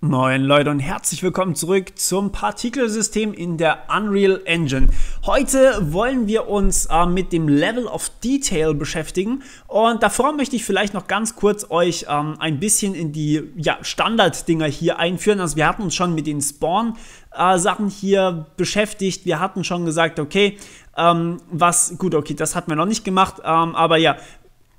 Moin Leute und herzlich willkommen zurück zum Partikelsystem in der Unreal Engine. Heute wollen wir uns äh, mit dem Level of Detail beschäftigen und davor möchte ich vielleicht noch ganz kurz euch ähm, ein bisschen in die ja, Standarddinger hier einführen. Also wir hatten uns schon mit den Spawn äh, Sachen hier beschäftigt. Wir hatten schon gesagt, okay, ähm, was, gut, okay, das hatten wir noch nicht gemacht, ähm, aber ja,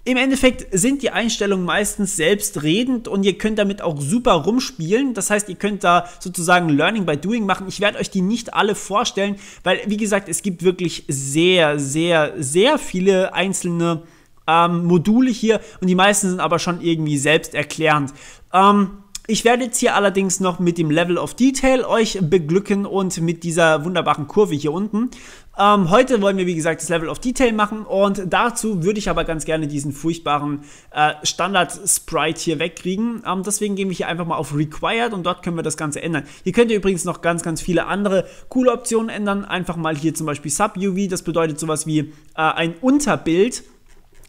im Endeffekt sind die Einstellungen meistens selbstredend und ihr könnt damit auch super rumspielen. Das heißt, ihr könnt da sozusagen Learning by Doing machen. Ich werde euch die nicht alle vorstellen, weil, wie gesagt, es gibt wirklich sehr, sehr, sehr viele einzelne ähm, Module hier und die meisten sind aber schon irgendwie selbsterklärend. Ähm, ich werde jetzt hier allerdings noch mit dem Level of Detail euch beglücken und mit dieser wunderbaren Kurve hier unten. Ähm, heute wollen wir, wie gesagt, das Level of Detail machen und dazu würde ich aber ganz gerne diesen furchtbaren äh, Standard-Sprite hier wegkriegen. Ähm, deswegen gehen wir hier einfach mal auf Required und dort können wir das Ganze ändern. Hier könnt ihr übrigens noch ganz, ganz viele andere coole Optionen ändern. Einfach mal hier zum Beispiel Sub-UV, das bedeutet sowas wie äh, ein Unterbild.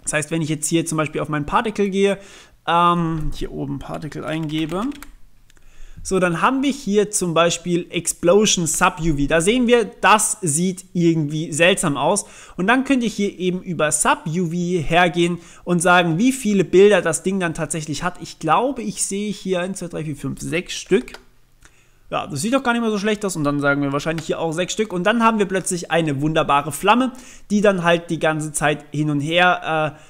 Das heißt, wenn ich jetzt hier zum Beispiel auf mein Particle gehe, ähm, hier oben Particle eingebe. So, dann haben wir hier zum Beispiel Explosion Sub-UV. Da sehen wir, das sieht irgendwie seltsam aus. Und dann könnt ihr hier eben über Sub-UV hergehen und sagen, wie viele Bilder das Ding dann tatsächlich hat. Ich glaube, ich sehe hier 1, 2, 3, 4, 5, 6 Stück. Ja, das sieht doch gar nicht mehr so schlecht aus. Und dann sagen wir wahrscheinlich hier auch 6 Stück. Und dann haben wir plötzlich eine wunderbare Flamme, die dann halt die ganze Zeit hin und her äh,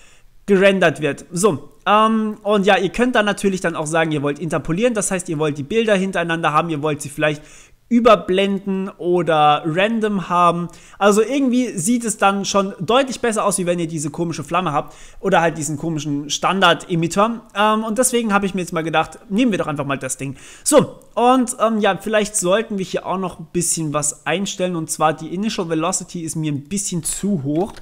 gerendert wird. So, ähm, und ja, ihr könnt dann natürlich dann auch sagen, ihr wollt interpolieren, das heißt, ihr wollt die Bilder hintereinander haben, ihr wollt sie vielleicht überblenden oder random haben. Also irgendwie sieht es dann schon deutlich besser aus, wie wenn ihr diese komische Flamme habt oder halt diesen komischen Standard-Emitter. Ähm, und deswegen habe ich mir jetzt mal gedacht, nehmen wir doch einfach mal das Ding. So, und ähm, ja, vielleicht sollten wir hier auch noch ein bisschen was einstellen. Und zwar die Initial Velocity ist mir ein bisschen zu hoch.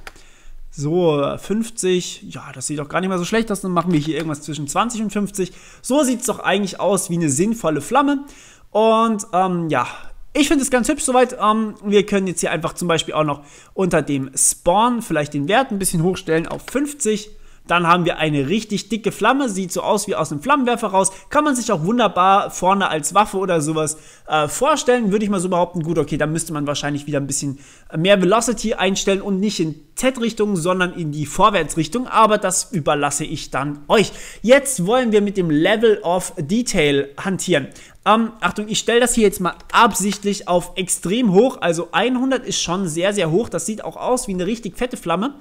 So, 50, ja, das sieht doch gar nicht mal so schlecht aus. Dann machen wir hier irgendwas zwischen 20 und 50. So sieht es doch eigentlich aus wie eine sinnvolle Flamme. Und ähm, ja, ich finde es ganz hübsch soweit. Ähm, wir können jetzt hier einfach zum Beispiel auch noch unter dem Spawn vielleicht den Wert ein bisschen hochstellen auf 50. Dann haben wir eine richtig dicke Flamme, sieht so aus wie aus einem Flammenwerfer raus. Kann man sich auch wunderbar vorne als Waffe oder sowas äh, vorstellen, würde ich mal so behaupten. Gut, okay, da müsste man wahrscheinlich wieder ein bisschen mehr Velocity einstellen und nicht in Z-Richtung, sondern in die Vorwärtsrichtung. Aber das überlasse ich dann euch. Jetzt wollen wir mit dem Level of Detail hantieren. Ähm, Achtung, ich stelle das hier jetzt mal absichtlich auf extrem hoch. Also 100 ist schon sehr, sehr hoch. Das sieht auch aus wie eine richtig fette Flamme.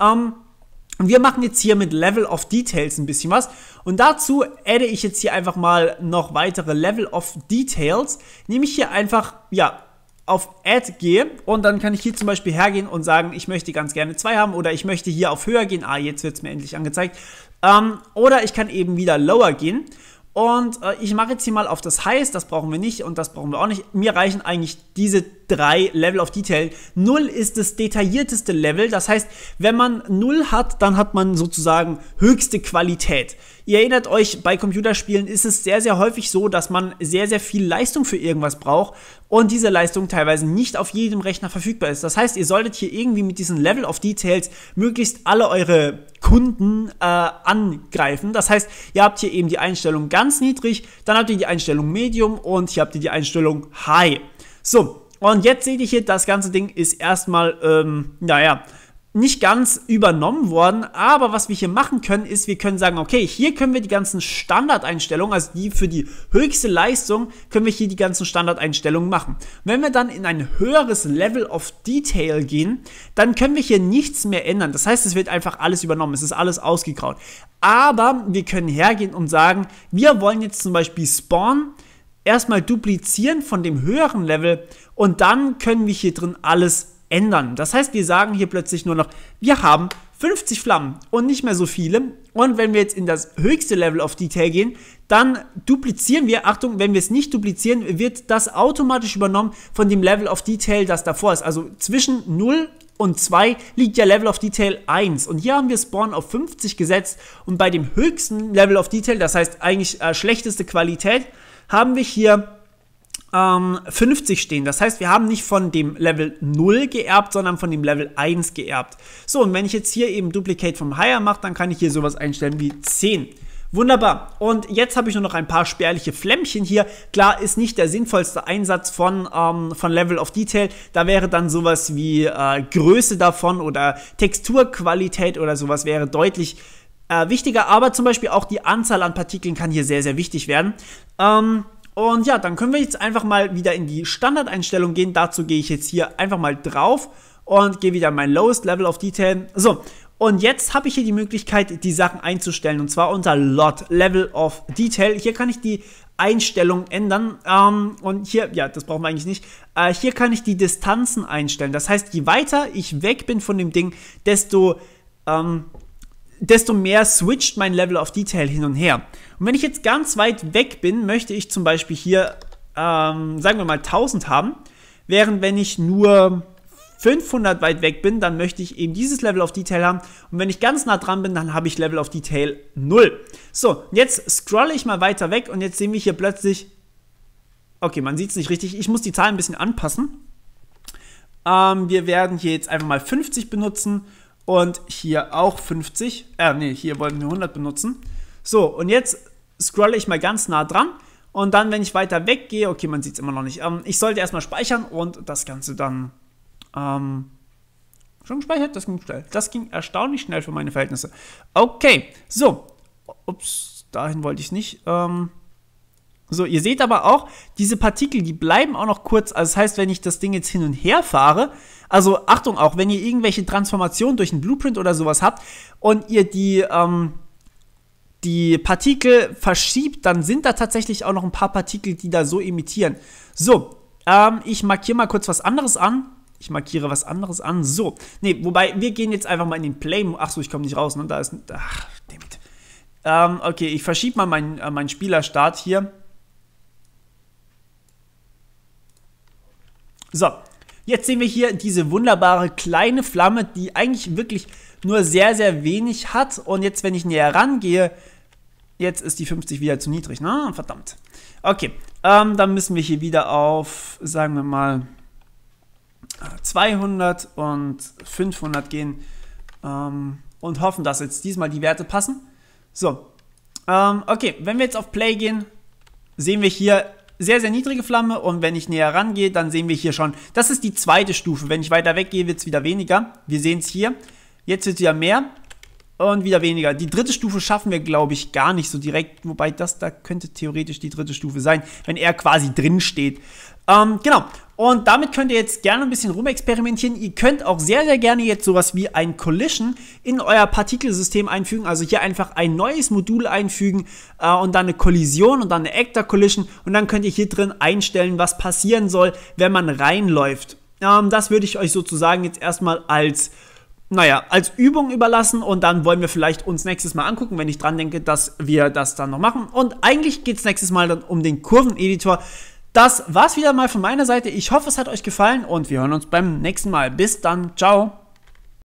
Ähm, und wir machen jetzt hier mit Level of Details ein bisschen was. Und dazu adde ich jetzt hier einfach mal noch weitere Level of Details. Nehme ich hier einfach, ja, auf Add gehe und dann kann ich hier zum Beispiel hergehen und sagen, ich möchte ganz gerne zwei haben oder ich möchte hier auf höher gehen. Ah, jetzt wird es mir endlich angezeigt. Ähm, oder ich kann eben wieder lower gehen und äh, ich mache jetzt hier mal auf das Highest, das brauchen wir nicht und das brauchen wir auch nicht. Mir reichen eigentlich diese drei Level of Detail. Null ist das detaillierteste Level, das heißt, wenn man Null hat, dann hat man sozusagen höchste Qualität. Ihr erinnert euch, bei Computerspielen ist es sehr, sehr häufig so, dass man sehr, sehr viel Leistung für irgendwas braucht und diese Leistung teilweise nicht auf jedem Rechner verfügbar ist. Das heißt, ihr solltet hier irgendwie mit diesem Level of Details möglichst alle eure Kunden äh, angreifen. Das heißt, ihr habt hier eben die Einstellung ganz niedrig, dann habt ihr die Einstellung Medium und hier habt ihr die Einstellung High. So, und jetzt seht ihr hier, das ganze Ding ist erstmal, ähm, naja, nicht ganz übernommen worden, aber was wir hier machen können, ist, wir können sagen, okay, hier können wir die ganzen Standardeinstellungen, also die für die höchste Leistung, können wir hier die ganzen Standardeinstellungen machen. Wenn wir dann in ein höheres Level of Detail gehen, dann können wir hier nichts mehr ändern. Das heißt, es wird einfach alles übernommen, es ist alles ausgegraut. Aber wir können hergehen und sagen, wir wollen jetzt zum Beispiel Spawn erstmal duplizieren von dem höheren Level und dann können wir hier drin alles ändern. Das heißt, wir sagen hier plötzlich nur noch, wir haben 50 Flammen und nicht mehr so viele. Und wenn wir jetzt in das höchste Level of Detail gehen, dann duplizieren wir, Achtung, wenn wir es nicht duplizieren, wird das automatisch übernommen von dem Level of Detail, das davor ist. Also zwischen 0 und 2 liegt ja Level of Detail 1. Und hier haben wir Spawn auf 50 gesetzt und bei dem höchsten Level of Detail, das heißt eigentlich äh, schlechteste Qualität, haben wir hier ähm, 50 stehen. Das heißt, wir haben nicht von dem Level 0 geerbt, sondern von dem Level 1 geerbt. So, und wenn ich jetzt hier eben Duplicate vom Higher mache, dann kann ich hier sowas einstellen wie 10. Wunderbar. Und jetzt habe ich nur noch ein paar spärliche Flämmchen hier. Klar, ist nicht der sinnvollste Einsatz von, ähm, von Level of Detail. Da wäre dann sowas wie äh, Größe davon oder Texturqualität oder sowas wäre deutlich äh, wichtiger. Aber zum Beispiel auch die Anzahl an Partikeln kann hier sehr, sehr wichtig werden. Ähm, und ja, dann können wir jetzt einfach mal wieder in die Standardeinstellung gehen. Dazu gehe ich jetzt hier einfach mal drauf und gehe wieder in mein Lowest Level of Detail. So, und jetzt habe ich hier die Möglichkeit, die Sachen einzustellen. Und zwar unter Lot, Level of Detail. Hier kann ich die Einstellung ändern. Ähm, und hier, ja, das brauchen wir eigentlich nicht. Äh, hier kann ich die Distanzen einstellen. Das heißt, je weiter ich weg bin von dem Ding, desto, ähm, desto mehr switcht mein Level of Detail hin und her. Und wenn ich jetzt ganz weit weg bin, möchte ich zum Beispiel hier, ähm, sagen wir mal 1000 haben. Während wenn ich nur 500 weit weg bin, dann möchte ich eben dieses Level of Detail haben. Und wenn ich ganz nah dran bin, dann habe ich Level of Detail 0. So, jetzt scrolle ich mal weiter weg und jetzt sehen wir hier plötzlich, okay, man sieht es nicht richtig, ich muss die Zahlen ein bisschen anpassen. Ähm, wir werden hier jetzt einfach mal 50 benutzen und hier auch 50. Äh, nee, hier wollen wir 100 benutzen. So, und jetzt scrolle ich mal ganz nah dran. Und dann, wenn ich weiter weggehe, okay, man sieht es immer noch nicht. Ähm, ich sollte erstmal speichern und das Ganze dann ähm, schon gespeichert? Das ging schnell. Das ging erstaunlich schnell für meine Verhältnisse. Okay, so. Ups, dahin wollte ich nicht. Ähm, so, ihr seht aber auch, diese Partikel, die bleiben auch noch kurz. Also das heißt, wenn ich das Ding jetzt hin und her fahre, also Achtung auch, wenn ihr irgendwelche Transformationen durch einen Blueprint oder sowas habt und ihr die, ähm, die Partikel verschiebt, dann sind da tatsächlich auch noch ein paar Partikel, die da so emittieren. So, ähm, ich markiere mal kurz was anderes an. Ich markiere was anderes an. So. Ne, wobei, wir gehen jetzt einfach mal in den Play. Achso, ich komme nicht raus, ne? Da ist. Ach, damit. Ähm, okay, ich verschiebe mal meinen äh, mein Spielerstart hier. So. Jetzt sehen wir hier diese wunderbare kleine Flamme, die eigentlich wirklich nur sehr, sehr wenig hat. Und jetzt, wenn ich näher rangehe, jetzt ist die 50 wieder zu niedrig. Na, verdammt. Okay, ähm, dann müssen wir hier wieder auf, sagen wir mal, 200 und 500 gehen ähm, und hoffen, dass jetzt diesmal die Werte passen. So, ähm, okay, wenn wir jetzt auf Play gehen, sehen wir hier sehr, sehr niedrige Flamme und wenn ich näher rangehe, dann sehen wir hier schon, das ist die zweite Stufe. Wenn ich weiter weggehe, wird es wieder weniger. Wir sehen es hier. Jetzt wird es wieder mehr und wieder weniger. Die dritte Stufe schaffen wir, glaube ich, gar nicht so direkt, wobei das da könnte theoretisch die dritte Stufe sein, wenn er quasi drin steht. Ähm, genau. Und damit könnt ihr jetzt gerne ein bisschen rumexperimentieren. Ihr könnt auch sehr, sehr gerne jetzt sowas wie ein Collision in euer Partikelsystem einfügen. Also hier einfach ein neues Modul einfügen äh, und dann eine Kollision und dann eine Actor Collision. Und dann könnt ihr hier drin einstellen, was passieren soll, wenn man reinläuft. Ähm, das würde ich euch sozusagen jetzt erstmal als naja, als Übung überlassen und dann wollen wir vielleicht uns nächstes Mal angucken, wenn ich dran denke, dass wir das dann noch machen. Und eigentlich geht es nächstes Mal dann um den Kurveneditor. Das war's wieder mal von meiner Seite. Ich hoffe, es hat euch gefallen und wir hören uns beim nächsten Mal. Bis dann. Ciao.